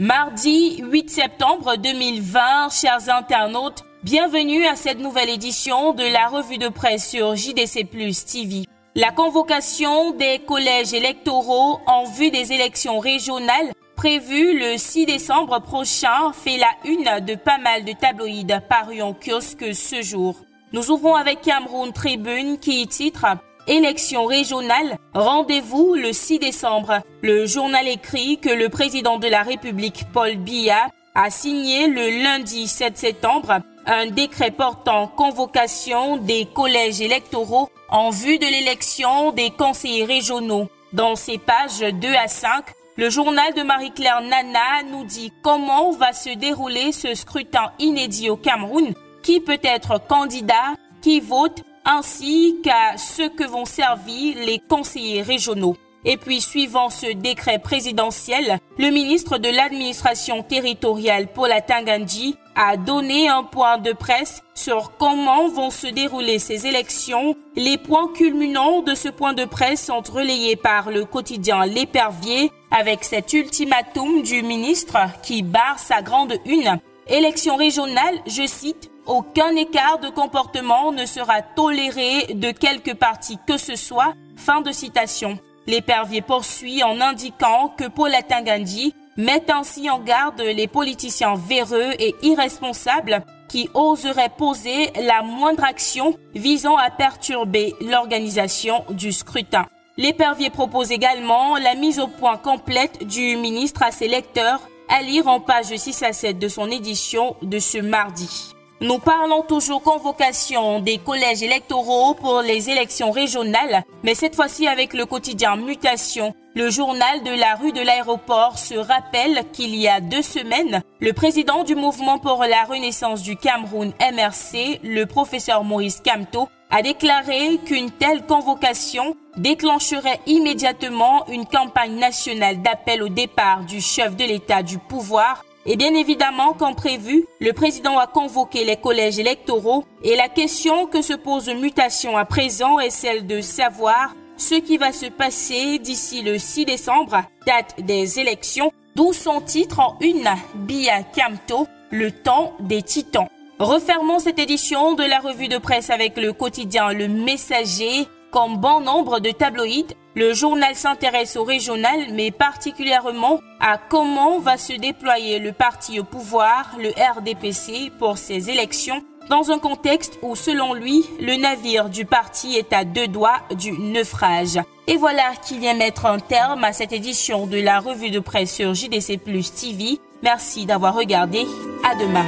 Mardi 8 septembre 2020, chers internautes, bienvenue à cette nouvelle édition de la revue de presse sur JDC Plus TV. La convocation des collèges électoraux en vue des élections régionales prévues le 6 décembre prochain fait la une de pas mal de tabloïds parus en kiosque ce jour. Nous ouvrons avec Cameroun Tribune qui titre Élection régionale, rendez-vous le 6 décembre. Le journal écrit que le président de la République, Paul Biya, a signé le lundi 7 septembre un décret portant convocation des collèges électoraux en vue de l'élection des conseillers régionaux. Dans ses pages 2 à 5, le journal de Marie-Claire Nana nous dit comment va se dérouler ce scrutin inédit au Cameroun, qui peut être candidat, qui vote? Ainsi qu'à ce que vont servir les conseillers régionaux. Et puis, suivant ce décret présidentiel, le ministre de l'administration territoriale, Paula Tangandji, a donné un point de presse sur comment vont se dérouler ces élections. Les points culminants de ce point de presse sont relayés par le quotidien L'Épervier avec cet ultimatum du ministre qui barre sa grande une. Élection régionale, je cite, aucun écart de comportement ne sera toléré de quelque parti que ce soit. Fin de citation. L'épervier poursuit en indiquant que Paul Tangandi met ainsi en garde les politiciens véreux et irresponsables qui oseraient poser la moindre action visant à perturber l'organisation du scrutin. L'épervier propose également la mise au point complète du ministre à ses lecteurs à lire en page 6 à 7 de son édition de ce mardi. Nous parlons toujours convocation des collèges électoraux pour les élections régionales, mais cette fois-ci avec le quotidien Mutation. Le journal de la rue de l'aéroport se rappelle qu'il y a deux semaines, le président du mouvement pour la renaissance du Cameroun MRC, le professeur Maurice Kamto, a déclaré qu'une telle convocation déclencherait immédiatement une campagne nationale d'appel au départ du chef de l'État du pouvoir et bien évidemment, comme prévu, le président a convoqué les collèges électoraux et la question que se pose Mutation à présent est celle de savoir ce qui va se passer d'ici le 6 décembre, date des élections, d'où son titre en une, Bia Camto, le temps des titans. Refermons cette édition de la revue de presse avec le quotidien Le Messager. Comme bon nombre de tabloïds, le journal s'intéresse au régional, mais particulièrement à comment va se déployer le parti au pouvoir, le RDPC, pour ces élections, dans un contexte où, selon lui, le navire du parti est à deux doigts du naufrage. Et voilà qui vient mettre un terme à cette édition de la revue de presse sur JDC Plus TV. Merci d'avoir regardé. À demain.